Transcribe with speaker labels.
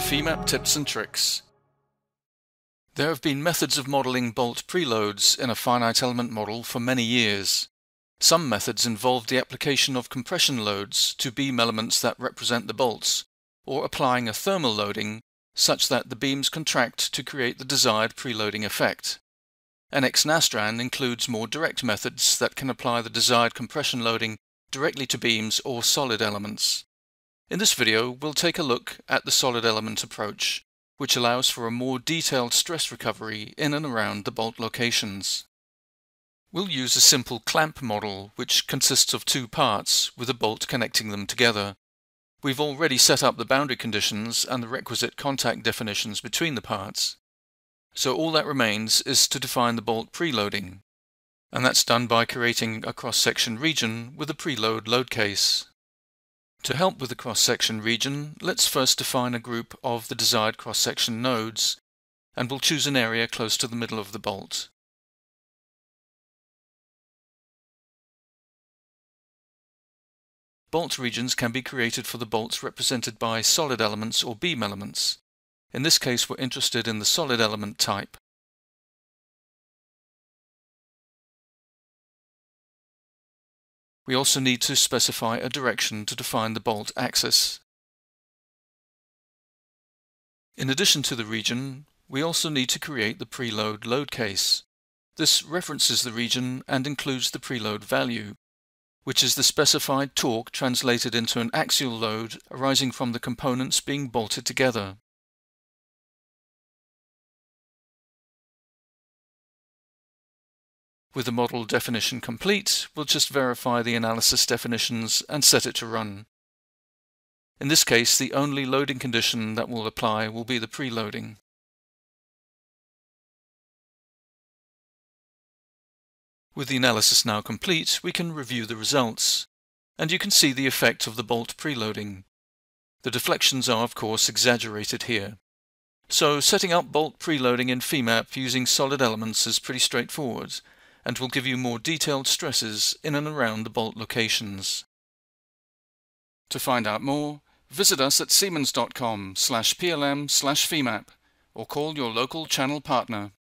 Speaker 1: FEMAP tips and tricks. There have been methods of modeling bolt preloads in a finite element model for many years. Some methods involve the application of compression loads to beam elements that represent the bolts, or applying a thermal loading such that the beams contract to create the desired preloading effect. NX-Nastran includes more direct methods that can apply the desired compression loading directly to beams or solid elements. In this video, we'll take a look at the solid element approach, which allows for a more detailed stress recovery in and around the bolt locations. We'll use a simple clamp model, which consists of two parts, with a bolt connecting them together. We've already set up the boundary conditions and the requisite contact definitions between the parts. So all that remains is to define the bolt preloading, and that's done by creating a cross-section region with a preload load case. To help with the cross-section region, let's first define a group of the desired cross-section nodes, and we'll choose an area close to the middle of the bolt. Bolt regions can be created for the bolts represented by solid elements or beam elements. In this case, we're interested in the solid element type. We also need to specify a direction to define the bolt axis. In addition to the region, we also need to create the preload load case. This references the region and includes the preload value, which is the specified torque translated into an axial load arising from the components being bolted together. With the model definition complete, we'll just verify the analysis definitions and set it to run. In this case, the only loading condition that will apply will be the preloading. With the analysis now complete, we can review the results, and you can see the effect of the bolt preloading. The deflections are of course exaggerated here. So setting up bolt preloading in FEMAP using solid elements is pretty straightforward, and will give you more detailed stresses in and around the bolt locations. To find out more, visit us at siemens.com slash plm slash FEMAP or call your local channel partner.